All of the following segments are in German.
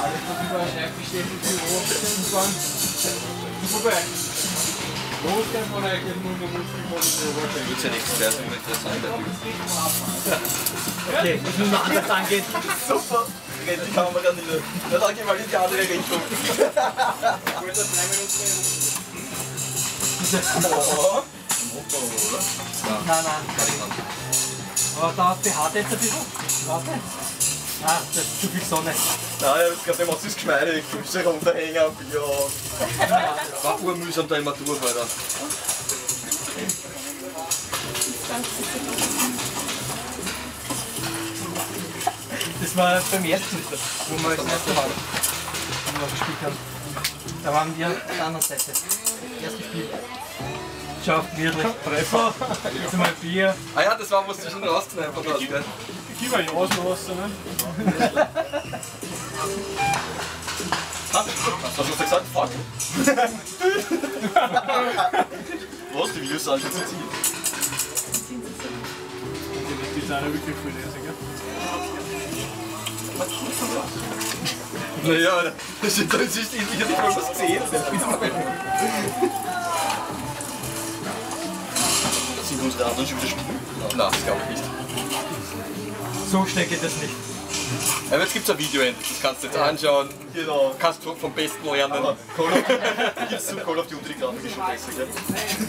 Alles, was über Schreibtischstätten für Rohrbestände waren, ist vorbei. Losgehen von euch, nur der Muskel von der Rohrbestände. Wird ja nichts mehr so interessant. Okay, das müssen wir anders angehen. Super! Rennt die Kamera nieder. Na, dann geh mal in die andere Richtung. Oh. Nein, nein. Aber da behaart jetzt ein bisschen. Warte. Ah, das ist zu viel Sonne. Nein, ich glaube, der macht es geschmeidig. Ich muss runterhängen. Ja. War urmühsam da immer durch, Alter. Das war beim ersten, wo wir das erste Mal gespielt haben. Da waren wir auf der anderen Seite. Erstes Spiel. Schau, wirklich. Treffer. Jetzt mal Bier. Ah ja, das war, was du schon rausgeschnitten hast, gell? Gib mal Jasen raus, ne? Hast du schon gesagt? Fuck. Was? Die Videos sind schon zu ziehen. Die sind ja wirklich viel lesen, gell? Naja, das ist, das ist endlich nicht mal was gesehen. 700 anderen schon wieder spielen? Nein, das glaube ich nicht. So schnell geht das nicht. Aber jetzt gibt es ein Video endlich, das kannst du jetzt anschauen. Genau. Kannst du vom Besten lernen. Call of, gibt's zum Call of Duty die Grafik ist schon besser, gell?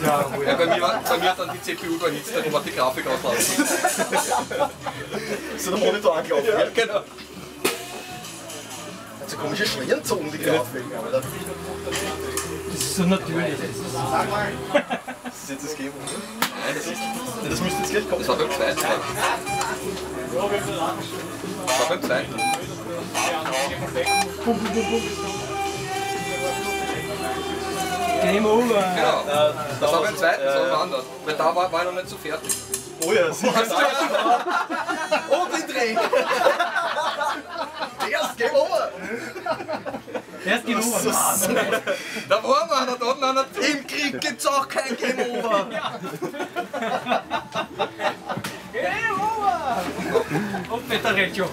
Ja, oh Ja, ja. bei, mir, war- bei mir hat dann die CPU überhitzt, dann hat die Grafik auslassen. So der Monitor angelaufen, Ja, genau. Hat so komische Schwernzogen, die Grafik. Alter. Das ist so natürlich. jetzt das Game. Nein, das ist. Das müsste jetzt gleich kommen. Das war beim zweiten. Das war beim zweiten. Game over. Genau. Äh, Das war beim zweiten, das war anders. Weil da war, war ich noch nicht so fertig. Oh ja, sicher. Und den Dreh! Der ist gelogen. So da war man, da hat man einen Im Krieg gibt's auch kein Game Over. Ja. Game Over! Und Peter Reccio.